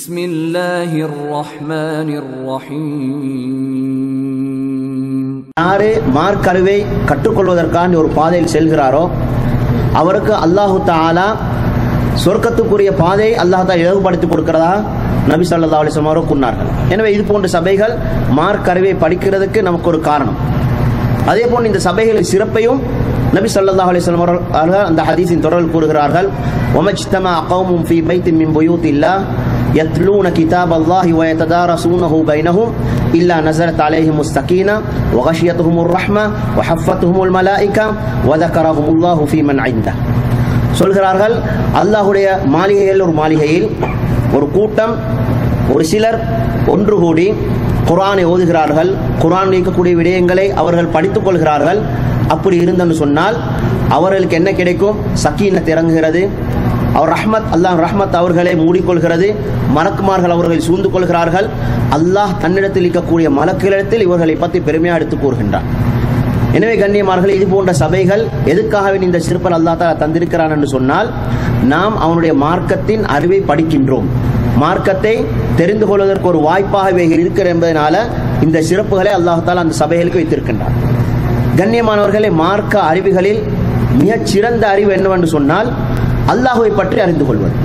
بسم الله الرحمن الرحيم யாரு மார்க்கறிவை கற்றுக்கொள்வதற்கான ஒரு பாதையில் செல்கிறாரோ அவருக்கு அல்லாஹு தாலா சொர்க்கத்துக்குரிய பாதையை அல்லாஹ் தாலா இலகுபடுத்தி கொடுக்கிறதா நபி ஸல்லல்லாஹு அலைஹி வஸல்லம் அவர்கள் கூறினார்கள் எனவே இது போன்ற சபைகள் மார்க்கறிவை படிக்கிறதுக்கு நமக்கு ஒரு காரணம் அதே போன்று இந்த சபைகளின் சிறப்பையும் நபி ஸல்லல்லாஹு அலைஹி வஸல்லம் அவர்கள் அந்த ஹதீஸின் தொடரில் கூறுகிறார்கள் ஒமஜ்தமா கௌமும் ஃபீ பைத்தின் மின் புயூத்தில்லாஹ் يتلون كتاب الله ويتدارسونه بينهم إلا نزلت عليهم السكينة وغشيتهم الرحمة وحفتهم الملائكة وذكرهم الله في من عنده சொல்கிறார்கள் அல்லாஹுடைய மாளிகையில் ஒரு மாளிகையில் ஒரு கூட்டம் ஒரு சிலர் ஒன்று கூடி குர்ஆனை ஓதுகிறார்கள் குர்ஆன் இருக்கக்கூடிய விடயங்களை அவர்கள் படித்துக் கொள்கிறார்கள் அப்படி இருந்தன்னு சொன்னால் அவர்களுக்கு என்ன கிடைக்கும் சக்கீனத் இறங்குகிறது அவர் ரஹ்மத் அல்லாஹ் ரஹ்மத் அவர்களை மூடிக்கொள்கிறது. மலக்குமார்கள் அவர்களை சூழ்ந்து கொள்கிறார்கள் அல்லாஹ் தன்னிடத்தில் இருக்கக்கூடிய மலக்கிடத்தில் இவர்களை பற்றி பெருமையாக எடுத்துக் கூறுகின்றான். எனவே கண்ணியமார்கள் இது போன்ற சபைகள் எதுக்காகவே இந்த சிறப்பன் அல்லா தாலா தந்திருக்கிறான் என்று சொன்னால் நாம் அவனுடைய மார்க்கத்தின் அறிவை படிக்கின்றோம். மார்க்கத்தை தெரிந்து கொள்வதற்கு ஒரு வாய்ப்பாகவே இருக்கிற என்பதனால இந்த சிறப்புகளை அல்லாஹ் அந்த சபைகளுக்கு வைத்திருக்கின்றான். கண்ணியமானவர்களை மார்க்க அறிவுகளில் மிகச் சிறந்த அறிவு என்னவென்று சொன்னால் அல்லாஹுவை பற்றி அறிந்து கொள்வது.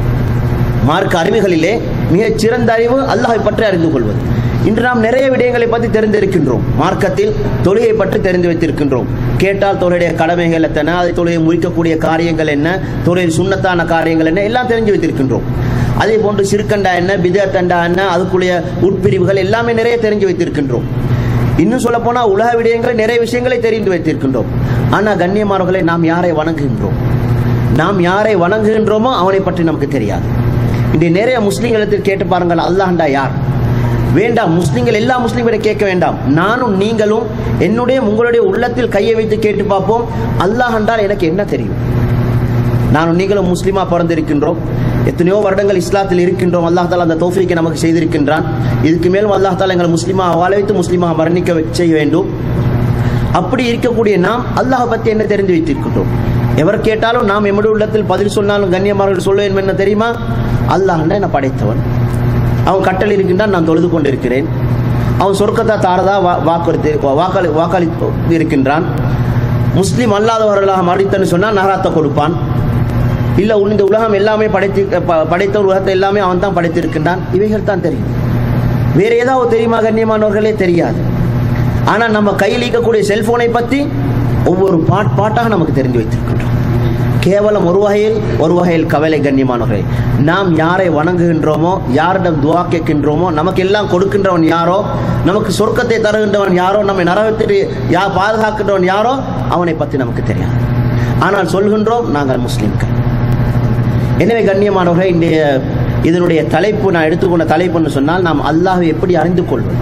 மார்க்க அறிவுகளிலே மிகச் சிறந்த அறிவு அல்லாஹை பற்றி அறிந்து கொள்வது. இன்று நாம் நிறைய விடயங்களை பற்றி தெரிந்திருக்கின்றோம். மார்க்கத்தில் தொழுகை பற்றி தெரிந்து வைத்திருக்கின்றோம். கேட்டால் தொழிலுடைய கடமைகள் எத்தனை அதை தொழிலை முடிக்கக்கூடிய காரியங்கள் என்ன தொழில் சுண்ணத்தான காரியங்கள் என்ன எல்லாம் தெரிஞ்சு வைத்திருக்கின்றோம். அதே போன்று சிறுக்கண்டா என்ன பிதத்தண்டா என்ன அதுக்குரிய உட்பிரிவுகள் எல்லாமே நிறைய தெரிஞ்சு வைத்திருக்கின்றோம். இன்னும் சொல்ல போனால் உலக விடயங்கள் நிறைய விஷயங்களை தெரிந்து வைத்திருக்கின்றோம். ஆனால் கண்ணியமானவர்களை நாம் யாரை வணங்குகின்றோம்? நாம் யாரை வணங்குகின்றோமோ அவனை பற்றி நமக்கு தெரியாது. இன்றைய நிறைய முஸ்லிம்களிடத்தில் கேட்டு பாருங்கள் அல்லாஹ்டா யார்? வேண்டாம் முஸ்லீம்கள் எல்லா முஸ்லீம்களை கேட்க வேண்டாம். நானும் நீங்களும் என்னுடைய உங்களுடைய உள்ளத்தில் கையை வைத்து கேட்டு பார்ப்போம். அல்லாஹ் என்றால் எனக்கு என்ன தெரியும்? நானும் நீங்களும் முஸ்லீமா பிறந்திருக்கின்றோம். எத்தனையோ வருடங்கள் இஸ்லாத்தில் இருக்கின்றோம். அல்லாஹ் அந்த தோஃபிக்கை நமக்கு செய்திருக்கின்றான். இதுக்கு மேலும் அல்லாஹ் எங்களை முஸ்லீமா வாழ வைத்து முஸ்லீமா வர்ணிக்க செய்ய வேண்டும். அப்படி இருக்கக்கூடிய நாம் அல்லாஹ் பற்றி என்ன தெரிந்து வைத்திருக்கின்றோம்? எவர் கேட்டாலும் நாம் எம்முடைய உள்ளத்தில் பதில் சொன்னாலும் கண்ணியமார்கள் சொல்லுவேன் என்ன தெரியுமா? அல்லாஹ் என்ன படைத்தவன். அவன் கட்டளை இருக்கின்றான் நான் தொழுது கொண்டிருக்கிறேன். அவன் சொர்க்கத்தா தாரதா வா- வாக்குறுதி வாக்களி வாக்களி இருக்கின்றான். முஸ்லீம் அல்லாதவர்களாக மடித்தன்னு சொன்னால் நகராத்தை கொடுப்பான். இல்லை இந்த உலகம் எல்லாமே படைத்து ப- படைத்த உலகத்தை எல்லாமே அவன் தான் படைத்திருக்கின்றான். இவைகள் தான் தெரியும். வேற ஏதாவது தெரியுமா கண்ணியமானவர்களே? தெரியாது. ஆனால் நம்ம கையில் இருக்கக்கூடிய செல்போனை பற்றி ஒவ்வொரு பாட் பாட்டாக நமக்கு தெரிந்து வைத்திருக்கின்றோம். கேவலம் ஒரு வகையில் ஒரு வகையில் கவலை கண்ணியமானவர்களே நாம் யாரை வணங்குகின்றோமோ யாரிடம் துவா கேட்கின்றோமோ நமக்கு எல்லாம் கொடுக்கின்றவன் யாரோ நமக்கு சொர்க்கத்தை தருகின்றவன் யாரோ நம்மை நரகத்திற்கு யா பாதுகாக்கின்றவன் யாரோ அவனை பற்றி நமக்கு தெரியாது. ஆனால் சொல்கின்றோம் நாங்கள் முஸ்லீம்கள். எனவே கண்ணியமானவர்கள் இன்றைய இதனுடைய தலைப்பு நான் எடுத்துக்கொண்ட தலைப்புன்னு சொன்னால் நாம் அல்லாஹை எப்படி அறிந்து கொள்வது?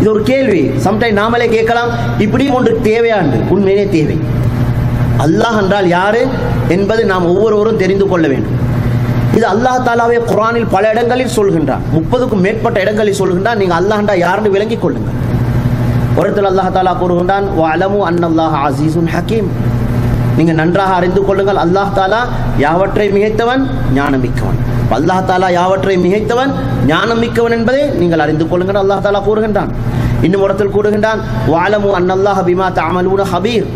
இது ஒரு கேள்வி. சம்டைம் நாமளே கேட்கலாம். இப்படியும் ஒன்று தேவையாண்டு. உண்மையிலே தேவை. அல்லாஹ் என்றால் யாரு? என்பது நாம் ஒவ்வொருவரும் தெரிந்து கொள்ள வேண்டும். இது அல்லாஹ் தாலாவே குரானில் பல இடங்களில் சொல்கின்றான் முப்பதுக்கும் மேற்பட்ட இடங்களில் சொல்கின்றான் நீங்க அல்லாஹண்டா யாருன்னு விளங்கிக் கொள்ளுங்கள். ஒருத்தர் அல்லாஹ் தாலா கூறுகின்றான் வலமு அன்னல்லாஹ் அசீசுன் ஹக்கீம் நீங்க நன்றாக அறிந்து கொள்ளுங்கள். அல்லாஹ் தாலா யாவற்றை மிகைத்தவன்? ஞானம் மிக்கவன் அல்லாஹ் தாலா யாவற்றை மிகைத்தவன் ஞானம் மிக்கவன் என்பதை நீங்கள் அறிந்து கொள்ளுங்கள் அல்லாஹ் தாலா கூறுகின்றான். இன்னும் இடத்தில் கூறுகின்றான் வாலமு அன்னல்லாஹ் பிமா தஅமலூன ஹபீர்.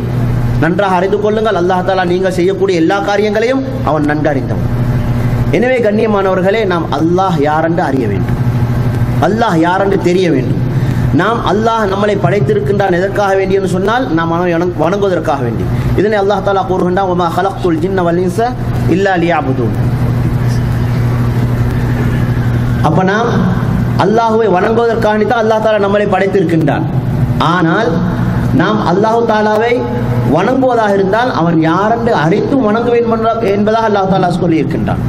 நன்றாக அறிந்து கொள்ளுங்கள் அல்லாஹ் தாலா நீங்கள் செய்யக்கூடிய எல்லா காரியங்களையும் அவன் நன்கு அறிந்தவன். எனவே கண்ணியமானவர்களே நாம் அல்லாஹ் யாரென்று அறிய வேண்டும்? அல்லாஹ் யாரென்று தெரிய வேண்டும்? நாம் அல்லாஹ் நம்மளை படைத்திருக்கின்றான் எதற்காக வேண்டி என்று சொன்னால் நாம் அவனை வணங்குவதற்காக வேண்டி. இதனை அல்லாஹ் தாலா கூறுகின்றான் "வமா ஹலக்துல் ஜின்ன வல் இல்லா லியாபுதூன். அப்ப நாம் அல்லாஹுவை வணங்குவதற்காக தான் அல்லாஹ் தாலா நம்மளை படைத்திருக்கின்றான். ஆனால் நாம் அல்லாஹு தாலாவை வணங்குவதாக இருந்தால் அவன் யாரென்று அறிந்தும் வணங்குவேன் வேண்டும் என்பதாக அல்லாஹ் தாலா சொல்லி இருக்கின்றான்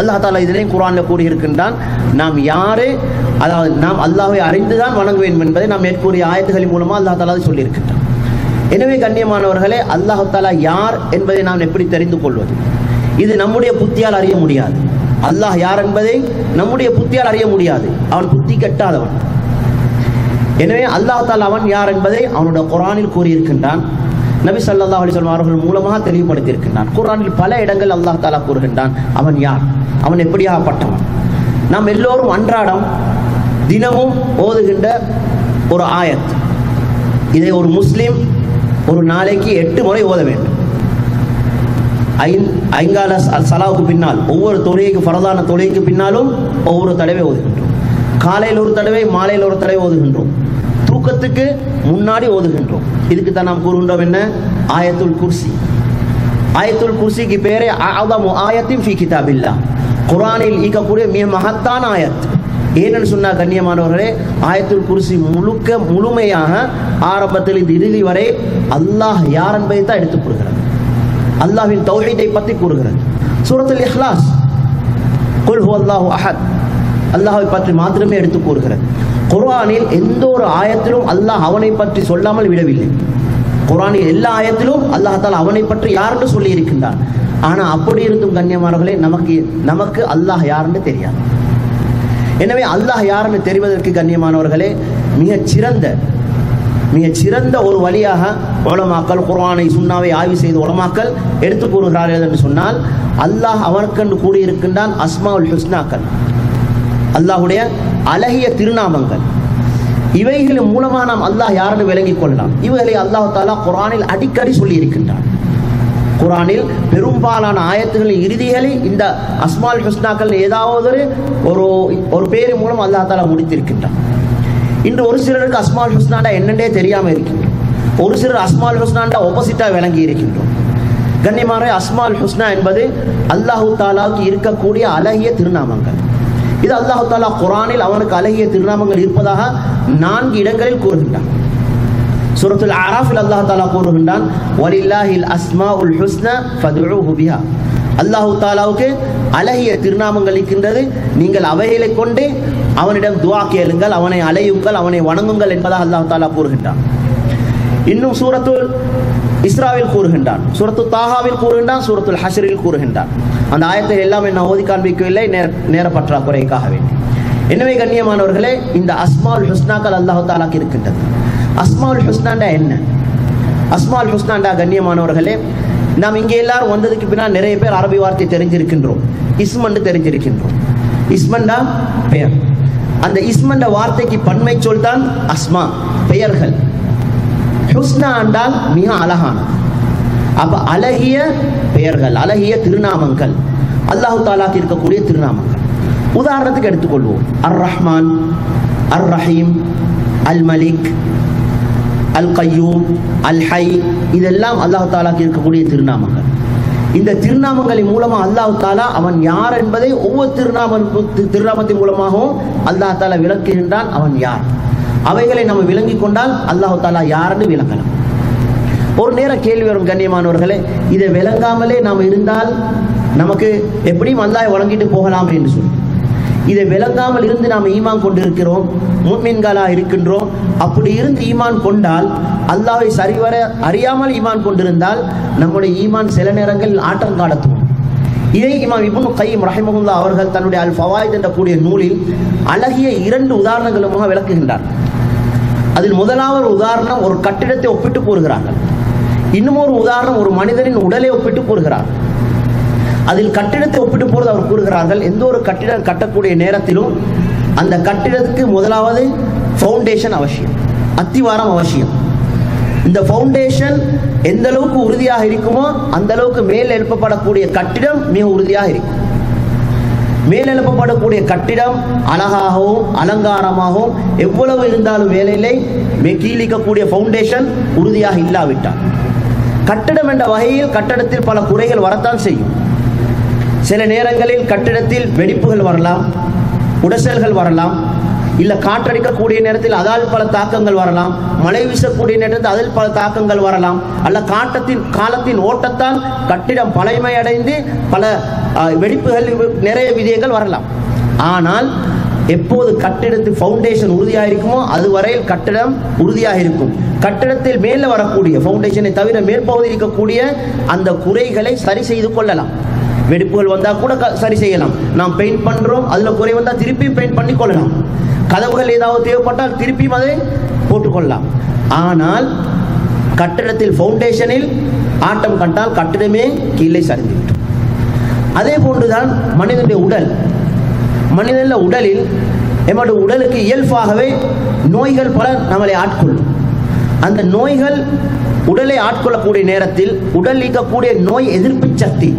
அல்லாஹ் தாலா இதனையும் குரான்ல கூறியிருக்கின்றான் நாம் யாரு அதாவது நாம் அல்லாஹுவை அறிந்துதான் வணங்க வேண்டும் என்பதை நாம் மேற்கூறிய ஆயத்துகளின் மூலமா அல்லாஹ் தாலா சொல்லியிருக்கின்றான். எனவே கண்ணியமானவர்களே அல்லாஹ் தாலா யார் என்பதை நாம் எப்படி தெரிந்து கொள்வது? இது நம்முடைய புத்தியால் அறிய முடியாது. அல்லாஹ் யார் என்பதை நம்முடைய புத்தியால் அறிய முடியாது. அவன் புத்தி கெட்டாதவன். எனவே அல்லாஹ் தாலா அவன் யார் என்பதை அவனுடைய குரானில் கூறியிருக்கின்றான். நபி சல்லா அலைஹி அவர்கள் மூலமாக தெளிவுபடுத்தியிருக்கின்றான். குரானில் பல இடங்கள் அல்லாஹ் தாலா கூறுகின்றான். அவன் யார்? அவன் எப்படியாகப்பட்டவன்? நாம் எல்லோரும் அன்றாடம் தினமும் ஓதுகின்ற ஒரு ஆயத். இதை ஒரு முஸ்லீம் ஒரு நாளைக்கு எட்டு முறை ஓத வேண்டும். ஐங்கால ச- சலாவுக்கு பின்னால் ஒவ்வொரு தொழுகைக்கு ஃபரதான தொழுகைக்கு பின்னாலும் ஒவ்வொரு தடவை ஓதுகின்றோம். காலையில் ஒரு தடவை மாலையில் ஒரு தடவை ஓதுகின்றோம். தூக்கத்துக்கு முன்னாடி ஓதுகின்றோம். இதுக்கு தான் நாம் கூறுகின்றோம் என்ன? ஆயத்துல் குர்சி. ஆயத்துல் குர்சிக்கு பேரே ஆதமு ஆயத்தின் ஃபி கிதாபில்லா. குரானில் ஈக்கக்கூடிய மிக மகத்தான ஆயத். ஏன்னு சொன்னா கண்ணியமானவர்களே ஆயத்துல் குர்சி முழுக்க முழுமையாக ஆரம்பத்தில் இந்த இறுதி வரை அல்லாஹ் யார் என்பதை தான் எடுத்துக் கொடுக்கிறார் அல்லாஹ்வின் தௌஹீதை பற்றி கூறுகிறது. சூரத்துல் இஹ்லாஸ். குல் ஹுவல்லாஹு அஹத். அல்லாஹ்வை பற்றி மாத்திரமே எடுத்து கூறுகிறது. குர்ஆனில் எந்த ஒரு ஆயத்திலும் அல்லாஹ் அவனை பற்றி சொல்லாமல் விடவில்லை. குர்ஆனில் எல்லா ஆயத்திலும் அல்லாஹ் அவனை பற்றி யாருன்னு சொல்லி இருக்கின்றான். ஆனா அப்படி இருந்தும் கண்ணியமானவர்களே நமக்கு நமக்கு அல்லாஹ் யாருன்னு தெரியாது. எனவே அல்லாஹ் யாருன்னு தெரிவதற்கு கண்ணியமானவர்களே மிகச் சிறந்த மிகச் சிறந்த ஒரு வழியாக உலமாக்கல் குர்ஆனை சுண்ணாவை ஆய்வு செய்த உலமாக்கல் எடுத்து கூறுகிறார்கள் என்று சொன்னால் அல்லாஹ் அவனுக்கென்று கூடியிருக்கின்றான் அஸ்மாவுல் ஹுஸ்னாக்கள். அல்லாஹ்வுடைய அழகிய திருநாமங்கள். இவைகளின் மூலமாக நாம் அல்லாஹ் யாருன்னு விளங்கிக் கொள்ளலாம்? இவைகளை அல்லாஹ் தாலா குரானில் அடிக்கடி சொல்லி இருக்கின்றான் குரானில் பெரும்பாலான ஆயத்துகளின் இறுதிகளில் இந்த அஸ்மால் ஹுஸ்னாக்கள் ஏதாவது ஒரு ஒரு பேரின் மூலம் அல்லாஹ் தாலா முடித்திருக்கின்றான். இன்று ஒரு சிலருக்கு அஸ்மால் ஹுஸ்னாண்டா என்னென்றே தெரியாமல் இருக்கின்றோம். ஒரு சிலர் அஸ்மால் ஹுஸ்னாண்டா ஒப்போசிட்டா விளங்கி இருக்கின்றோம். கண்ணிமாரே அஸ்மால் ஹுஸ்னா என்பது அல்லாஹு தாலாவுக்கு இருக்கக்கூடிய அழகிய திருநாமங்கள். இது அல்லாஹு தாலா குரானில் அவனுக்கு அழகிய திருநாமங்கள் இருப்பதாக நான்கு இடங்களில் கூறுகின்றான். சுரத்தில் அராஃபில் அல்லாஹ் தாலா கூறுகின்றான் வலில்லாஹில் அஸ்மாஉல் ஹுஸ்னா ஃபதுஊஹு பிஹா. அல்லாஹு தாலாவுக்கு அழகிய திருநாமங்கள் இருக்கின்றது. நீங்கள் அவைகளை கொண்டு அவனிடம் துவா கேளுங்கள் அவனை அலையுங்கள் அவனை வணங்குங்கள் என்பதாக அல்லாஹு தாலா கூறுகின்றான். இன்னும் சூரத்துல் இஸ்ராவில் கூறுகின்றான். சூரத்து தாகாவில் கூறுகின்றான் சூரத்துல் ஹசரில் கூறுகின்றான். அந்த ஆயத்தை எல்லாம் நான் ஓதி காண்பிக்கவில்லை நேர நேர பற்றாக்குறைக்காக வேண்டி. எனவே கண்ணியமானவர்களே இந்த அஸ்மால் ஹுஸ்னாக்கள் அல்லாஹு தாலாக்கு இருக்கின்றது. அஸ்மால் ஹுஸ்னாண்டா என்ன? அஸ்மால் ஹுஸ்னாண்டா கண்ணியமானவர்களே நாம் இங்கே எல்லாரும் வந்ததுக்கு பின்னால் நிறைய பேர் அரபி வார்த்தை தெரிஞ்சிருக்கின்றோம். இஸ்மண்டு தெரிஞ்சிருக்கின்றோம். இஸ்மண்டா பெயர். அந்த இஸ்மண்ட வார்த்தைக்கு பன்மை சொல் தான் அஸ்மா பெயர்கள். ஹுஸ்னா என்றால் மிக அழகானது அப்ப அழகிய பெயர்கள் அழகிய திருநாமங்கள். அல்லாஹு தாலாக்கு இருக்கக்கூடிய திருநாமங்கள். உதாரணத்துக்கு எடுத்துக்கொள்வோம். அர் ரஹ்மான் அர் ரஹீம் அல் மலிக் அல் கையூம் அல் ஹை இதெல்லாம் அல்லாஹு தாலாக்கு இருக்கக்கூடிய திருநாமங்கள். இந்த திருநாமங்களின் மூலமா அல்லாஹ் தாலா அவன் யார் என்பதை ஒவ்வொரு திருநாம திருநாமத்தின் மூலமாகவும் அல்லாஹ் தாலா விளக்குகின்றான். அவன் யார்? அவைகளை நம்ம விளங்கி கொண்டால் அல்லாஹு தாலா யாருன்னு விளங்கலாம். ஒரு நேரம் கேள்வி வரும் கண்ணியமானவர்களே இதை விளங்காமலே நாம் இருந்தால் நமக்கு எப்படியும் அல்லாஹ் வழங்கிட்டு போகலாம் அப்படின்னு சொல்லி. இதை விளங்காமல் இருந்து நாம் ஈமான் கொண்டிருக்கிறோம். மூமின்களாக இருக்கின்றோம். அப்படி இருந்து ஈமான் கொண்டால் அல்லாவை சரிவர அறியாமல் ஈமான் கொண்டிருந்தால் நம்முடைய ஈமான் சில நேரங்களில் ஆட்டம் காலத்தும். இதை இமாம் இபுன் கையம் ரஹிமகுல்லா அவர்கள் தன்னுடைய அல் ஃபவாயித் என்ற கூடிய நூலில் அழகிய இரண்டு உதாரணங்களுமாக விளக்குகின்றார். அதில் முதலாவது உதாரணம் ஒரு கட்டிடத்தை ஒப்பிட்டு கூறுகிறார்கள் இன்னும் ஒரு உதாரணம் ஒரு மனிதனின் உடலை ஒப்பிட்டு கூறுகிறார் அதில் கட்டிடத்தை ஒப்பிட்டு போறது அவர் கூறுகிறார்கள். எந்த ஒரு கட்டிடம் கட்டக்கூடிய நேரத்திலும் அந்த கட்டிடத்துக்கு முதலாவது ஃபவுண்டேஷன் அவசியம். அத்திவாரம் அவசியம். இந்த ஃபவுண்டேஷன் எந்த அளவுக்கு உறுதியாக இருக்குமோ அந்த அளவுக்கு மேல் எழுப்பப்படக்கூடிய கட்டிடம் மிக உறுதியாக இருக்கும். மேல் எழுப்பப்படக்கூடிய கட்டிடம் அழகாகவும் அலங்காரமாகவும் எவ்வளவு இருந்தாலும் வேலையிலே மே கீழிக்கக்கூடிய ஃபவுண்டேஷன் உறுதியாக இல்லாவிட்டால். கட்டடம் என்ற வகையில் கட்டடத்தில் பல குறைகள் வரத்தான் செய்யும். சில நேரங்களில் கட்டிடத்தில் வெடிப்புகள் வரலாம் உடசல்கள் வரலாம் இல்ல காற்றடிக்கக்கூடிய நேரத்தில் அதால் பல தாக்கங்கள் வரலாம் மழை வீசக்கூடிய நேரத்தில் அதில் பல தாக்கங்கள் வரலாம் அல்ல காட்டத்தின் காலத்தின் ஓட்டத்தால் கட்டிடம் பழைமையடைந்து பல வெடிப்புகள் நிறைய விதயங்கள் வரலாம். ஆனால் எப்போது கட்டிடத்து ஃபவுண்டேஷன் உறுதியாக இருக்குமோ அதுவரையில் கட்டிடம் உறுதியாக இருக்கும் கட்டிடத்தில் மேலே வரக்கூடிய ஃபவுண்டேஷனை தவிர மேற்பகுதி இருக்கக்கூடிய அந்த குறைகளை சரி செய்து கொள்ளலாம். வெடிப்புகள் வந்தால் கூட க- சரி செய்யலாம். நாம் பெயிண்ட் பண்ணுறோம் அதில் குறை வந்தால் திருப்பியும் பெயிண்ட் பண்ணி கொள்ளலாம் கதவுகள் ஏதாவது தேவைப்பட்டால் திருப்பியும் அதை போட்டுக்கொள்ளலாம். ஆனால் கட்டிடத்தில் ஃபவுண்டேஷனில் ஆட்டம் கண்டால் கட்டிடமே கீழே சரிந்துவிடும். அதே போன்றுதான் மனிதனுடைய உடல். மனிதன உடலில் எமது உடலுக்கு இயல்பாகவே நோய்கள் பல நம்மளை ஆட்கொள்ளும். அந்த நோய்கள் உடலை ஆட்கொள்ளக்கூடிய நேரத்தில் உடல் நீக்கக்கூடிய நோய் எதிர்ப்பு சக்தி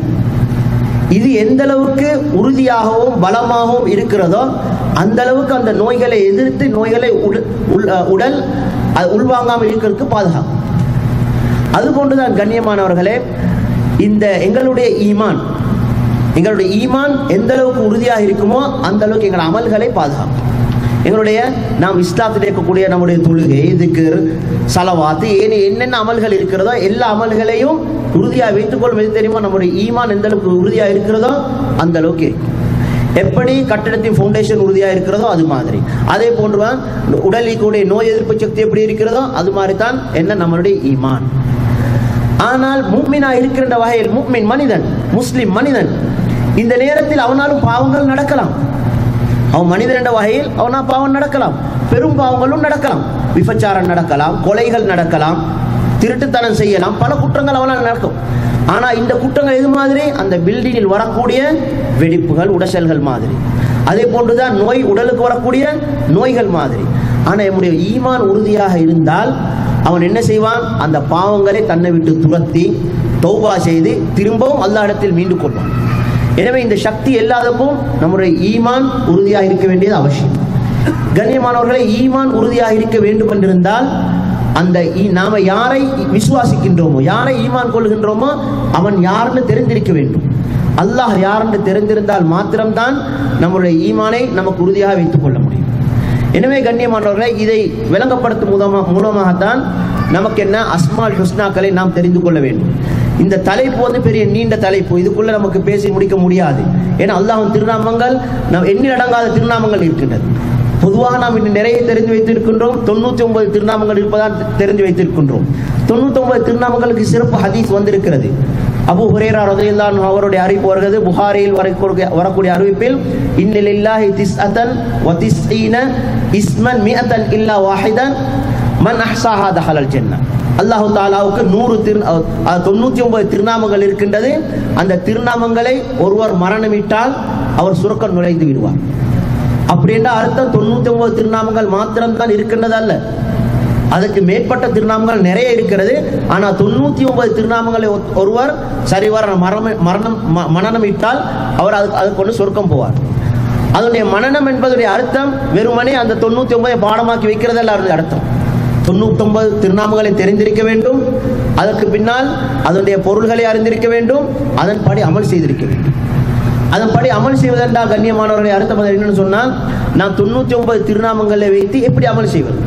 இது எந்த அளவுக்கு உறுதியாகவும் பலமாகவும் இருக்கிறதோ அந்த அளவுக்கு அந்த நோய்களை எதிர்த்து நோய்களை உட- உள்- உடல் அது உள்வாங்காமல் இருக்கிறதுக்கு பாதுகாக்கும். அதுபோன்றுதான் கண்ணியமானவர்களே இந்த எங்களுடைய ஈமான் எங்களுடைய ஈமான் எந்த அளவுக்கு உறுதியாக இருக்குமோ அந்த அளவுக்கு எங்கள் அமல்களை பாதுகாக்கும். எங்களுடைய நாம் இஸ்லாத்தில் இருக்கக்கூடிய நம்முடைய தொழுகை திக்கர் சலவாத்து ஏன் என்னென்ன அமல்கள் இருக்கிறதோ எல்லா அமல்களையும் உறுதியாக வைத்துக்கொள்ளும் எது தெரியுமா? நம்முடைய ஈமான் எந்த அளவுக்கு உறுதியாக இருக்கிறதோ அந்த அளவுக்கு எப்படி கட்டிடத்தின் ஃபவுண்டேஷன் உறுதியாக இருக்கிறதோ அது மாதிரி. அதே போன்றுதான் உடலில் நோய் எதிர்ப்பு சக்தி எப்படி இருக்கிறதோ அது மாதிரி தான் என்ன நம்மளுடைய ஈமான். ஆனால் முக்மினா இருக்கின்ற வகையில் முக்மின் மனிதன் முஸ்லிம் மனிதன் இந்த நேரத்தில் அவனாலும் பாவங்கள் நடக்கலாம். அவன் மனிதன் என்ற வகையில் அவனா பாவம் நடக்கலாம். பெரும் பாவங்களும் நடக்கலாம். விபச்சாரம் நடக்கலாம் கொலைகள் நடக்கலாம் திருட்டுத்தனம் செய்யலாம் பல குற்றங்கள் அவனால் நடக்கும். ஆனா இந்த குற்றங்கள் எது மாதிரி? அந்த பில்டிங்கில் வரக்கூடிய வெடிப்புகள் உடசல்கள் மாதிரி. அதே போன்றுதான் நோய் உடலுக்கு வரக்கூடிய நோய்கள் மாதிரி. ஆனா என்னுடைய ஈமான் உறுதியாக இருந்தால் அவன் என்ன செய்வான்? அந்த பாவங்களை தன்னை விட்டு துரத்தி தௌபா செய்து திரும்பவும் அல்லாஹ்விடத்தில் மீண்டு கொள்வான். எனவே இந்த சக்தி எல்லாத்துக்கும் நம்முடைய ஈமான் உறுதியாக இருக்க வேண்டியது அவசியம். கண்ணியமானவர்களை ஈமான் உறுதியாக இருக்க வேண்டும் என்றிருந்தால் அந்த ஈ- நாம யாரை விசுவாசிக்கின்றோமோ யாரை ஈமான் கொள்கின்றோமோ அவன் யாருன்னு தெரிந்திருக்க வேண்டும். அல்லாஹ் யாருன்னு தெரிந்திருந்தால் மாத்திரம்தான் நம்முடைய ஈமானை நமக்கு உறுதியாக வைத்துக் கொள்ள முடியும். எனவே கண்ணியமானவர்களை இதை விளங்கப்படுத்தும் மூலமாக மூலமாகத்தான் நமக்கு என்ன அஸ்மால் ஹுஸ்னாக்களை நாம் தெரிந்து கொள்ள வேண்டும். இந்த தலைப்பு வந்து பெரிய நீண்ட தலைப்பு. இதுக்குள்ள நமக்கு பேசி முடிக்க முடியாது. ஏன்னா அல்லாஹ்வின் திருநாமங்கள் நம் எண்ணி அடங்காத திருநாமங்கள் இருக்கின்றது. பொதுவாக நாம் இன்னும் நிறைய தெரிந்து வைத்திருக்கின்றோம். தொண்ணூத்தி ஒன்பது திருநாமங்கள் இருப்பதால் தெரிந்து வைத்திருக்கின்றோம். தொண்ணூத்தி ஒன்பது திருநாமங்களுக்கு சிறப்பு ஹதீஸ் வந்திருக்கிறது. அபு ஹுரேரா ரதையில்லான் அவருடைய அறிவிப்பு வருகிறது. புகாரியில் வரக்கூடிய வரக்கூடிய அறிவிப்பில் இன்னில்லாஹி திஸ் அதன் வதிஸ் இஸ்மன் மிஅத்தன் இல்லா வாஹிதன் மன் அஹ்சாஹா தஹலல் ஜன்னah அல்லாஹு தாலாவுக்கு நூறு திரு தொண்ணூற்றி தொண்ணூத்தி ஒன்பது திருநாமங்கள் இருக்கின்றது. அந்த திருநாமங்களை ஒருவர் மரணமிட்டால் அவர் சுரக்கம் நுழைந்து விடுவார். அப்படி என்ற அர்த்தம் தொண்ணூத்தி ஒன்பது திருநாமங்கள் மாத்திரம்தான் இருக்கின்றது அல்ல அதுக்கு மேற்பட்ட திருநாமங்கள் நிறைய இருக்கிறது. ஆனா தொண்ணூத்தி ஒன்பது திருநாமங்களை ஒத்- ஒருவர் சரிவர மரணம் மரணம் ம- இட்டால் அவர் அது அது கொண்டு சொர்க்கம் போவார். அதனுடைய மனநம் என்பதுடைய அர்த்தம் வெறுமனே அந்த தொண்ணூத்தி ஒன்பதை பாடமாக்கி வைக்கிறதெல்லாம் அர்த்தம். தொண்ணூத்தொன்பது திருநாமங்களை தெரிந்திருக்க வேண்டும். அதற்கு பின்னால் அதனுடைய பொருள்களை அறிந்திருக்க வேண்டும். அதன்படி அமல் செய்திருக்க வேண்டும். அதன்படி அமல் செய்வதென்றால் கண்ணியமானவர்களை அர்த்தம் அது என்னன்னு சொன்னால் நான் தொண்ணூத்தி ஒன்பது திருநாமங்களை வைத்து எப்படி அமல் செய்வது?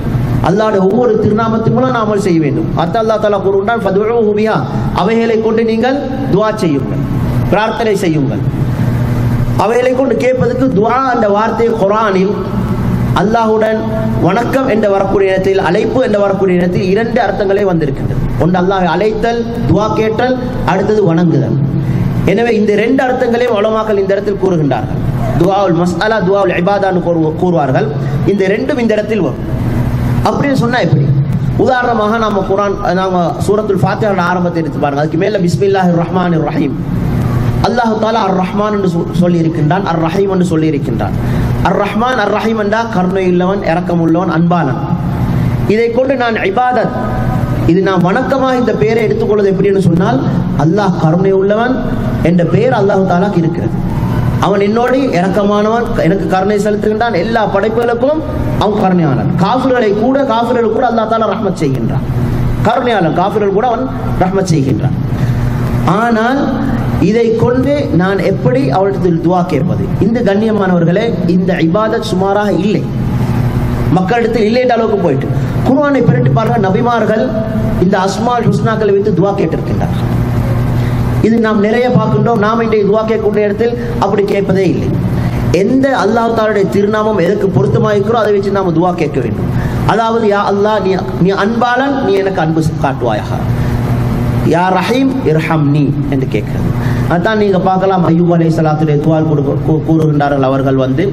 அல்லாட ஒவ்வொரு திருநாமத்தின் நான் அமல் செய்ய வேண்டும். அத்த அல்லா தலா கூறுகின்றான் ஃபதுஉஹு அவைகளை கொண்டு நீங்கள் துவா செய்யுங்கள். பிரார்த்தனை செய்யுங்கள். அவைகளை கொண்டு கேட்பதற்கு துவா என்ற வார்த்தை குரானில் அல்லாஹுடன் வணக்கம் என்று வரக்கூடிய இடத்தில் அழைப்பு என்று வரக்கூடிய இடத்தில் இரண்டு அர்த்தங்களே வந்திருக்கின்றது. ஒன்று அல்லாஹ் அழைத்தல் துவா கேட்டல் அடுத்தது வணங்குதல். எனவே இந்த ரெண்டு அர்த்தங்களையும் உலமாக்கள் இந்த இடத்தில் கூறுகின்றார்கள். துவாவுல் மஸ்அலா துவாவுல் இபாதான்னு கூறு- கூறுவார்கள். இந்த ரெண்டும் இந்த இடத்தில் வரும். அப்படின்னு சொன்னா எப்படி? உதாரணமாக நாம குரான் நாம சூரத்துல் ஃபாத்திஹா ஆரம்பத்தை எடுத்து பாருங்க. அதுக்கு மேல பிஸ்மில்லாஹி ரஹ்மான் ரஹீம். அல்லாஹ் தாலா அர் ரஹ்மான் என்று சொல்லியிருக்கின்றான் சொல்லி இருக்கின்றான் அர் ரஹீம் என்று சொல்லி இருக்கின்றான் அர் ரஹ்மான் அர் ரஹீம் என்றா கருணை உள்ளவன் இரக்கம் உள்ளவன் அன்பானன் இதை கொண்டு நான் இபாதத். இது நான் வணக்கமாக இந்த பெயரை எடுத்துக்கொள்வது எப்படின்னு சொன்னால் அல்லாஹ் கருணை உள்ளவன் என்ற பெயர் அல்லாஹ் தாலாக்கு இருக்கிறது. அவன் என்னோடு இறக்கமானவன் எனக்கு கருணை செலுத்துகின்றான் எல்லா படைப்புகளுக்கும் அவன் கருணையாளன். காஃபிர்களை கூட காஃபிர்களுக்கு கூட அல்லாஹ் தாலா ரஹ்மத் செய்கின்றான். கருணையாளன் காஃபிர்கள் கூட அவன் ரஹ்மத் செய்கின்றான். ஆனால் இதை கொண்டு நான் எப்படி அவளிடத்தில் துவா கேட்பது? இந்த கண்ணியமானவர்களே இந்த இபாதத் சுமாராக இல்லை. மக்களிடத்தில் இல்லை என்ற அளவுக்கு போயிட்டு. குர்ஆனை பிரட்டி பாருங்க நபிமார்கள் இந்த அஸ்மால் ஹுஸ்னாக்களை வைத்து துவா கேட்டிருக்கின்றார்கள் இது நாம் நிறைய பார்க்கின்றோம். நாம் இன்றைய துவா கேட்கக்கூடிய இடத்தில் அப்படி கேட்பதே இல்லை. எந்த அல்லாஹ் தாலுடைய திருநாமம் எதற்கு பொருத்தமாக இருக்கிறோ அதை வச்சு நாம் துவா கேட்க வேண்டும். அதாவது யா அல்லாஹ் நீ நீ அன்பாளன் நீ எனக்கு அன்பு காட்டுவாயாக. யா ரஹீம் இர்ஹம் நீ என்று கேட்கிறது. அதான் நீங்க பார்க்கலாம். ஐயூப் அலை சலாத்துடைய துவால் கூறுகின்றார்கள். அவர்கள் வந்து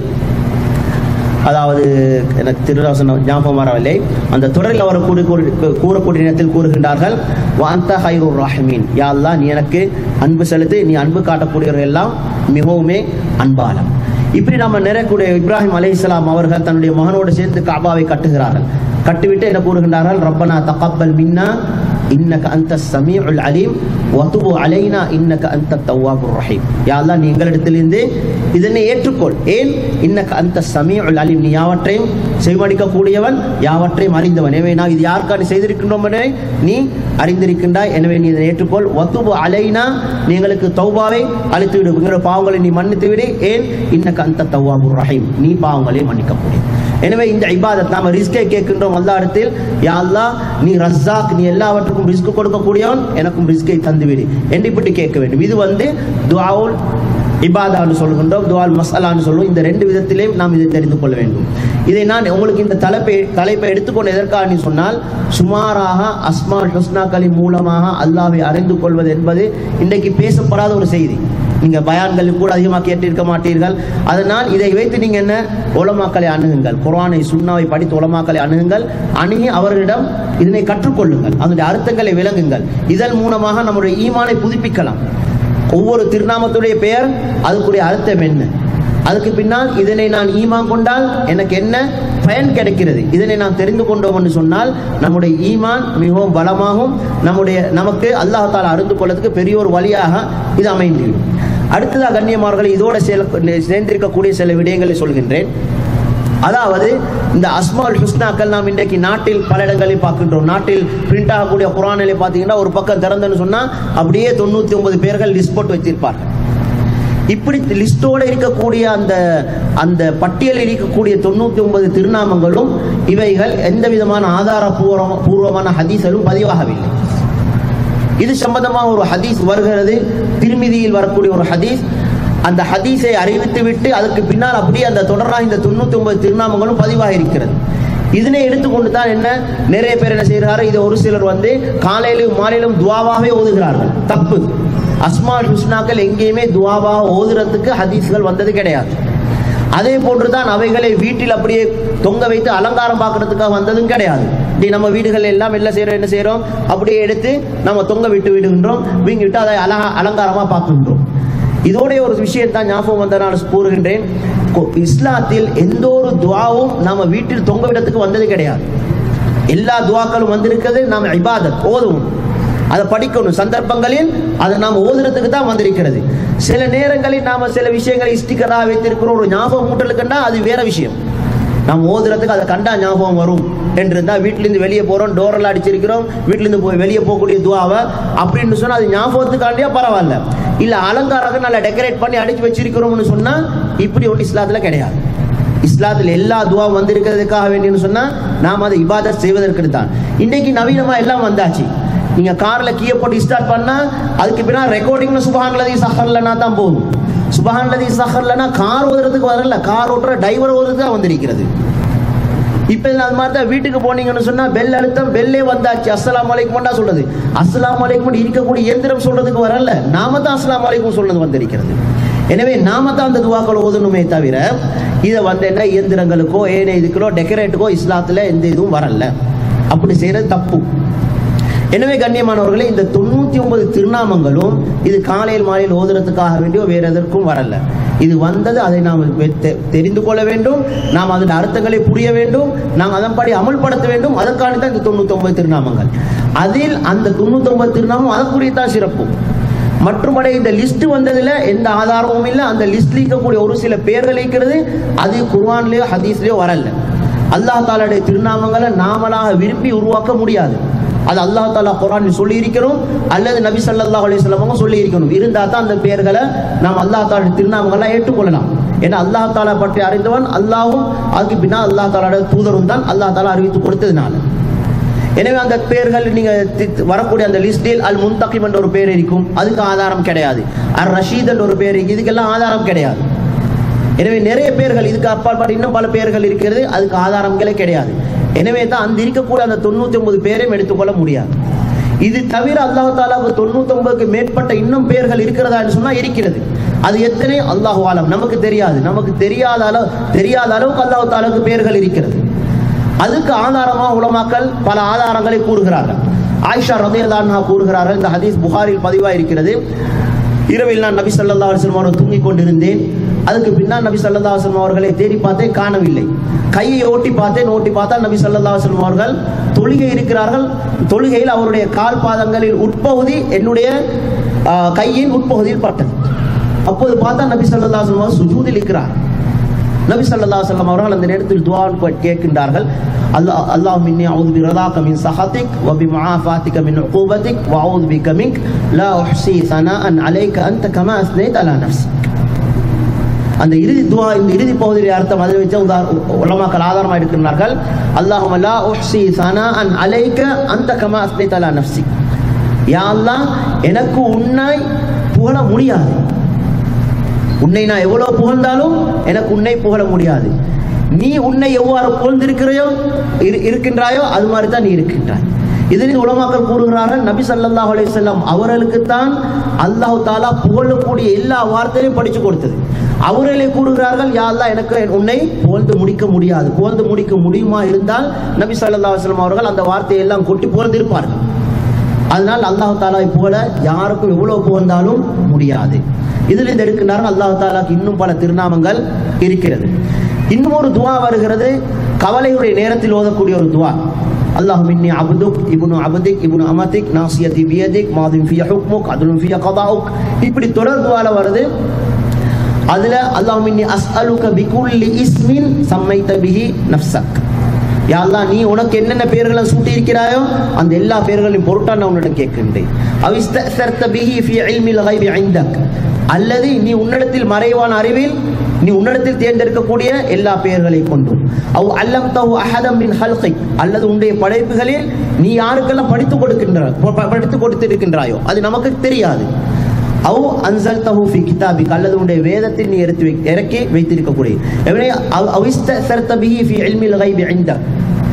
அதாவது எனக்கு திருவாசனம் ஞாபகம் வரவில்லை. அந்த தொடரில் அவர் கூறி கூறி- கூறக்கூடிய நேரத்தில் கூறுகின்றார்கள் வாந்த ஹைரூர் ராஹமீன். யா நீ எனக்கு அன்பு செலுத்து நீ அன்பு காட்டக்கூடியவர்கள் எல்லாம் மிகவுமே அன்பாலம். இப்படி நம்ம நிறையக்கூடிய இப்ராஹிம் அலைஹிஸ்ஸலாம் அவர்கள் தன்னுடைய மகனோடு சேர்ந்து காபாவை கட்டுகிறார்கள். கட்டிவிட்டு என்ன கூறுகின்றார்கள்? ரப்பனா தகப்பல் மின்னா இன்னக அந்த சமீஉல் அலீம் வதுபு அலைனா இன்னக அந்த தவ்வாபுர் ரஹீம் யா நீ எங்களிடத்திலிருந்து இதனை ஏற்றுக்கொள். ஏன்? இன்னக அந்த சமீஉல் அலீம் நீ யாவற்றையும் செவிமடிக்க கூடியவன் யாவற்றையும் அறிந்தவன். எனவே நான் இது யாருக்காக செய்திருக்கின்றோம் என்பதை நீ அறிந்திருக்கின்றாய். எனவே நீ இதனை ஏற்றுக்கொள். வத்துபு அலைனா நீ எங்களுக்கு தௌபாவை அழித்து விடு பாவங்களை நீ மன்னித்து விடு ஏன்? இன்னக்க அந்த தவ்வாபுர் ரஹீம் நீ பாவங்களை மன்னிக்கக்கூடிய. எனவே இந்த இபாதத் நாம ரிஸ்கை கேட்கின்றோம் அல்லாஹ்விடத்தில் யா அல்லாஹ் நீ ரஸ்ஸாக் நீ எல்லாவற்றுக்கும் ரிஸ்க் கொடுக்கக்கூடியவன் எனக்கும் ரிஸ்கை தந்துவிடு. என்று இப்படி கேட்க வேண்டும். இது வந்து துவாவுல் இபாதான்னு சொல்கின்றோம். துவால் மசாலான்னு சொல்லுவோம் இந்த ரெண்டு விதத்திலேயும் நாம் இதை தெரிந்து கொள்ள வேண்டும். இதை நான் உங்களுக்கு இந்த தலைப்பை தலைப்பை எடுத்துக்கொண்டு எதற்காக சொன்னால் சுமாராக அஸ்மா ஹஸ்னாக்களின் மூலமாக அல்லாவை அறிந்து கொள்வது என்பது இன்றைக்கு பேசப்படாத ஒரு செய்தி. நீங்க பயான்கள் கூட அதிகமாக கேட்டிருக்க மாட்டீர்கள். அதனால் இதை வைத்து நீங்க என்ன? உலமாக்களை அணுகுங்கள். குரானை சுண்ணாவை படித்து உலமாக்களை அணுகுங்கள். அணுகி அவர்களிடம் இதனை கற்றுக்கொள்ளுங்கள். அதனுடைய அர்த்தங்களை விளங்குங்கள். இதன் மூலமாக நம்முடைய ஈமானை புதுப்பிக்கலாம். ஒவ்வொரு திருநாமத்துடைய பெயர் அதுக்குரிய அர்த்தம் என்ன? அதுக்கு பின்னால் இதனை நான் ஈமான் கொண்டால் எனக்கு என்ன பயன் கிடைக்கிறது? இதனை நாம் தெரிந்து கொண்டோம் என்று சொன்னால் நம்முடைய ஈமான் மிகவும் பலமாகும். நம்முடைய நமக்கு அல்லாஹ் அறிந்து கொள்ளதுக்கு பெரிய ஒரு வழியாக இது அமைந்துவிடும். அடுத்ததாக கண்ணியமார்களை இதோட சேல- சேர்ந்திருக்கக்கூடிய சில விடயங்களை சொல்கின்றேன். அதாவது இந்த அஸ்மால் ஹுஸ்னாக்கள் நாம் இன்றைக்கு நாட்டில் பல இடங்களில் பார்க்கின்றோம். நாட்டில் பிரிண்ட் ஆகக்கூடிய குரானிலே பார்த்தீங்கன்னா ஒரு பக்கம் திறந்தன்னு சொன்னால் அப்படியே தொண்ணூத்தி ஒன்பது பேர்கள் லிஸ்ட் போட்டு வச்சிருப்பார்கள் இப்படி லிஸ்டோட இருக்கக்கூடிய அந்த அந்த பட்டியலில் இருக்கக்கூடிய தொண்ணூத்தி ஒன்பது திருநாமங்களும் இவைகள் எந்த விதமான ஆதாரபூர்வ பூர்வமான ஹதீசலும் பதிவாகவில்லை. இது சம்பந்தமாக ஒரு ஹதீஸ் வருகிறது. திருமிதியில் வரக்கூடிய ஒரு ஹதீஸ். அந்த ஹதீஸை அறிவித்து விட்டு அதுக்கு பின்னால் அப்படியே அந்த தொடராக இந்த தொண்ணூத்தி ஒன்பது திருநாமங்களும் பதிவாக இருக்கிறது. இதனை எடுத்துக்கொண்டு தான் என்ன? நிறைய பேர் என்ன செய்கிறாரு இது ஒரு சிலர் வந்து காலையிலும் மாலையிலும் துவாவாகவே ஓதுகிறார்கள். தப்பு. அஸ்மா ஹுஸ்னாக்கள் எங்கேயுமே துவாவாக ஓதுறதுக்கு ஹதீஸ்கள் வந்தது கிடையாது. அதே போன்று தான் அவைகளை வீட்டில் அப்படியே தொங்க வைத்து அலங்காரம் பார்க்கறதுக்காக வந்ததும் கிடையாது. இப்படி நம்ம வீடுகள் எல்லாம் என்ன செய்யறோம் என்ன செய்யறோம் அப்படியே எடுத்து நம்ம தொங்க விட்டு விடுகின்றோம். வீங்கி விட்டு அதை அலங்கா அலங்காரமா பார்க்கின்றோம். இதோடைய ஒரு விஷயம் தான் ஞாபகம் வந்த நான் கூறுகின்றேன். இஸ்லாத்தில் எந்த ஒரு துவாவும் நம்ம வீட்டில் தொங்க விடத்துக்கு வந்தது கிடையாது. எல்லா துவாக்களும் வந்திருக்கிறது நாம் இபாதத் ஓதுவோம். அதை படிக்கணும். சந்தர்ப்பங்களில் அதை நாம் ஓதுறதுக்கு தான் வந்திருக்கிறது. சில நேரங்களில் நாம சில விஷயங்களை ஸ்டிக்கராக வைத்திருக்கிறோம். ஒரு ஞாபகம் மூட்டலுக்குன்னா அது வேற விஷயம். நம்ம ஓதுறதுக்கு அதை கண்டா ஞாபகம் வரும் என்று இருந்தா வீட்டிலேருந்து வெளியே போறோம் டோரெல்லாம் அடிச்சிருக்கிறோம் வீட்டிலேருந்து போய் வெளியே போகக்கூடிய துவாவை அப்படின்னு சொன்னா அது ஞாபகத்துக்காண்டியா பரவாயில்ல. இல்ல அலங்காரத்தை நல்லா டெக்கரேட் பண்ணி அடிச்சு வச்சிருக்கிறோம்னு சொன்னா இப்படி ஒன்று இஸ்லாத்துல கிடையாது. இஸ்லாத்தில் எல்லா துவாவும் வந்திருக்கிறதுக்காக வேண்டியன்னு சொன்னால் நாம் அதை இபாதத் செய்வதற்கு தான். இன்னைக்கு நவீனமாக எல்லாம் வந்தாச்சு. நீங்கள் காரில் கீயை போட்டு ஸ்டார்ட் பண்ணால் அதுக்கு பின்னால் ரெக்கார்டிங்னு சுபாங்களதையும் சஹர்லனா தான் போகும் சுபஹான்லதி சஹர்லனா கார் ஓதுறதுக்கு வரல. கார் ஓட்டுற டிரைவர் ஓதுறதுக்கு தான் வந்திருக்கிறது. இப்போ அது மாதிரி தான் வீட்டுக்கு போனீங்கன்னு சொன்னால் பெல் அழுத்தம் பெல்லே வந்தாச்சு. அஸ்லாம் அலைக்கும்டா சொல்றது அஸ்லாம் அலைக்கும் இருக்கக்கூடிய இயந்திரம் சொல்றதுக்கு வரல. நாம தான் அஸ்லாம் அலைக்கும் சொல்றது வந்திருக்கிறது. எனவே நாம தான் அந்த துவாக்களை ஓதணுமே தவிர இதை வந்து என்ன இயந்திரங்களுக்கோ ஏனே இதுக்கோ டெக்கரேட்டுக்கோ இஸ்லாத்துல எந்த இதுவும் வரல. அப்படி செய்யறது தப்பு. எனவே கண்ணியமானவர்களே இந்த தொண்ணூத்தி ஒன்பது திருநாமங்களும் இது காலையில் மாலையில் ஓதுறதுக்காக வேண்டியோ வேற எதற்கும் வரல. இது வந்தது அதை நாம் தெ- தெரிந்து கொள்ள வேண்டும். நாம் அதன் அர்த்தங்களை புரிய வேண்டும். நாம் அதன்படி அமல்படுத்த வேண்டும். அதற்கான தான் இந்த தொண்ணூத்தி ஒன்பது திருநாமங்கள். அதில் அந்த தொண்ணூத்தி ஒன்பது திருநாமம் அதற்குரியதான் சிறப்பு. மற்றும்படி இந்த லிஸ்ட் வந்ததுல எந்த ஆதாரமும் இல்லை. அந்த லிஸ்ட்ல இருக்கக்கூடிய ஒரு சில பெயர்கள் இருக்கிறது. அது குர்வான்லயோ ஹதீஸ்லயோ வரல. அல்லாஹ் தாலாவுடைய திருநாமங்களை நாமளாக விரும்பி உருவாக்க முடியாது. அது அல்லாஹ் தாலா குரான் சொல்லி இருக்கணும் அல்லது நபி சல்லா அலைஹி வஸல்லம் சொல்லி இருக்கணும் இருந்தா தான் அந்த பெயர்களை நாம் அல்லாஹ் தாலாவுடைய திருநாமங்கள்லாம் ஏற்றுக்கொள்ளலாம். ஏன்னா அல்லாஹ் தாலா பற்றி அறிந்தவன் அல்லாவும் அதுக்கு பின்னால் அல்லாஹ் தாலாவுடைய தூதரும் தான் அல்லாஹ் தாலா அறிவித்து கொடுத்ததுனால. எனவே அந்த பெயர்கள் நீங்க தி- வரக்கூடிய அந்த லிஸ்டில் அல் முன்தகிம் என்ற ஒரு பேர் இருக்கும். அதுக்கு ஆதாரம் கிடையாது. அர் ரஷீத் என்ற ஒரு பேர் இதுக்கெல்லாம் ஆதாரம் கிடையாது. எனவே நிறைய பேர்கள் இதுக்கு அப்பாற்பட்ட இன்னும் பல பேர்கள் இருக்கிறது அதுக்கு ஆதாரங்களே கிடையாது. எனவே தான் அந்த இருக்கக்கூடிய அந்த தொண்ணூத்தி ஒன்பது பேரையும் எடுத்துக்கொள்ள முடியாது. இது தவிர அல்லாஹு தாலாவுக்கு தொண்ணூத்தி ஒன்பதுக்கு மேற்பட்ட இன்னும் பேர்கள் இருக்கிறதா என்று சொன்னா இருக்கிறது. அது எத்தனை? அல்லாஹு ஆலம். நமக்கு தெரியாது. நமக்கு தெரியாத அளவு தெரியாத அளவுக்கு அல்லாஹு தாலாவுக்கு பேர்கள் இருக்கிறது. அதுக்கு ஆதாரமாக உலமாக்கள் பல ஆதாரங்களை கூறுகிறார்கள். ஆயிஷா ரதையல்லான்ஹா கூறுகிறார்கள். இந்த ஹதீஸ் புகாரில் பதிவாக இருக்கிறது இரவில் நான் நபி சல்லா அலுவலம் அவர்கள் தூங்கிக் கொண்டிருந்தேன். அதுக்கு பின்னால் நபி சல்லா அலுவலம் அவர்களை தேடி பார்த்தேன் காணவில்லை. கையை ஓட்டி பார்த்தேன் ஓட்டி பார்த்தால் நபி சல்லா அலுவலம் அவர்கள் தொழுகை இருக்கிறார்கள். தொழுகையில் அவருடைய கால் பாதங்களில் உட்பகுதி என்னுடைய கையின் உட்பகுதியில் பட்டது. அப்போது பார்த்தா நபி சல்லா அலுவலம் அவர்கள் சுஜூதில் இருக்கிறார். நபி சல்லா அலைஹி அவர்கள் அந்த நேரத்தில் துவான் கேட்கின்றார்கள். அல்லாஹ் அல்லாஹ் மின்னி பி பிரதாக மின் சஹதிக் வ பிமுஆஃபாதிக மின் உகூபதிக் வ உன் பி கமிக் ல லா சனா அன் அலைக அந்த கமா அஸ்னைத் அலா நஃப்ஸிக். அந்த இறுதி துவா இந்த இறுதி பகுதியில் அர்த்தம் அதில் வச்ச உதார உலமாக்கள் ஆதாரமாக இருக்கின்றார்கள் அல்லாஹும் லா சனா அன் அலைக அந்த கமா அஸ்னைத் அலா நஃப்ஸிக். யா அல்லாஹ் எனக்கு உன்னாய் புகழ முடியாது. உன்னை நான் எவ்வளவு புகழ்ந்தாலும் எனக்கு உன்னை புகழ முடியாது. நீ உன்னை எவ்வாறு புகழ்ந்திருக்கிறையோ இரு- இருக்கின்றாயோ அது மாதிரி தான் நீ இருக்கின்றாய். இதில் உலமாக்கள் கூறுகிறார்கள் நபி சல்லாஹ் அலி செல்லம் அவர்களுக்குத்தான் அல்லாஹ் தாலா புகழக்கூடிய எல்லா வார்த்தையும் படிச்சு கொடுத்தது. அவர்களை கூறுகிறார்கள் யாரெல்லாம் எனக்கு உன்னை புகழ்ந்து முடிக்க முடியாது. புகழ்ந்து முடிக்க முடியுமா இருந்தால் நபி சல்லா அலைஹி அவர்கள் அந்த வார்த்தையை எல்லாம் கொட்டி புகழ்ந்திருப்பார்கள். அதனால் அல்லாஹ் தாலா புகழ யாருக்கும் எவ்வளவு புகழ்ந்தாலும் முடியாது. இதிலிருந்து இந்த எடுக்கின்றார்கள் அல்லாஹ் தாலாக்கு இன்னும் பல திருநாமங்கள் இருக்கிறது. இன்னும் ஒரு துவா வருகிறது. கவலையுடைய நேரத்தில் ஓதக்கூடிய ஒரு துவா. அல்லாஹ் மின்னி அபுதுக் இபுனு அபுதிக் இபுனு அமதிக் நாசியதி பியதிக் மாதும் ஃபிய ஹுக்முக் அதுலும் ஃபிய கதாவுக் இப்படி தொடர் துவால வருது. அதுல அல்லாஹ் மின்னி அஸ்அலுக பிகுல்லி இஸ்மின் சம்மைத்த பிஹி நஃப்சக் யா நீ உனக்கு என்னென்ன பேர்களை சூட்டி இருக்கிறாயோ அந்த எல்லா பேர்களையும் பொருட்டா நான் உன்னிடம் கேட்கின்றேன். அவிஸ்தர்த்த பிஹி ஃபி இல்மில் ஹைபி ஐந்தக் அல்லது நீ உன்னிடத்தில் மறைவான அறிவில் நீ உன்னிடத்தில் தேர்ந்தெடுக்கக்கூடிய எல்லா பெயர்களை கொண்டும் அவ் அல்லம் தவு அஹதம் மின் ஹல்கை. அல்லது உன்னுடைய படைப்புகளில் நீ யாருக்கெல்லாம் படித்து கொடுக்கின்ற படித்து கொடுத்திருக்கின்றாயோ அது நமக்கு தெரியாது. அவ் அன்சல் தஹு ஃபி கிதாபிக். அல்லது உன்னுடைய வேதத்தில் நீ எடுத்து வை- இறக்கி வைத்திருக்கக்கூடிய. எவனே அவ் அவிஸ்தர்த்த பிஹி ஃபி இல்மில் கைபி ஐந்தக்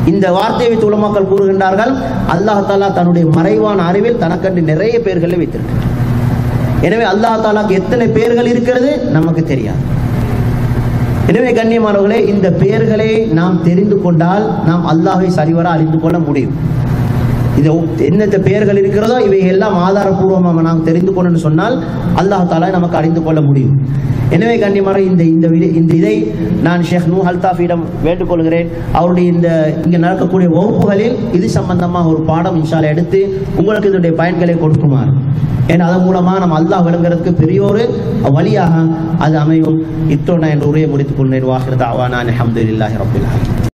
இந்த வார்த்தையை வைத்து உலமாக்கள் கூறுகின்றார்கள் அல்லாஹ் தாலா தன்னுடைய மறைவான அறிவில் தனக்கண்டு நிறைய பேர்களை வைத்திருக்கிறார் எனவே அல்லாஹ் தாலாக்கு எத்தனை பேர்கள் இருக்கிறது? நமக்கு தெரியாது. எனவே கண்ணியமானவர்களே இந்த பெயர்களை நாம் தெரிந்து கொண்டால் நாம் அல்லாஹை சரிவர அறிந்து கொள்ள முடியும். இது என்னென்ன பெயர்கள் இருக்கிறதோ இவை எல்லாம் ஆதாரபூர்வமாக நாம் தெரிந்து கொள்ளணும்னு சொன்னால் அல்லாஹ் தாலா நமக்கு அறிந்து கொள்ள முடியும். எனவே கண்டிமாக இந்த இந்த இந்த இதை நான் ஷேக் நூ அல்தாஃபியிடம் வேண்டுகொள்கிறேன். அவருடைய இந்த இங்கே நடக்கக்கூடிய வகுப்புகளில் இது சம்பந்தமாக ஒரு பாடம் இன்ஷால எடுத்து உங்களுக்கு இதனுடைய பயன்களை கொடுக்குமாறு. ஏன்னா அதன் மூலமாக நம்ம அல்லாஹ் விளங்குறதுக்கு பெரிய ஒரு வழியாக அது அமையும். இத்தோட என்ற உரையை முடித்துக் கொண்டேன் வாஹிர் நான் அல்ஹம்துலில்லாஹி ரப்பில் ஆலமீன்.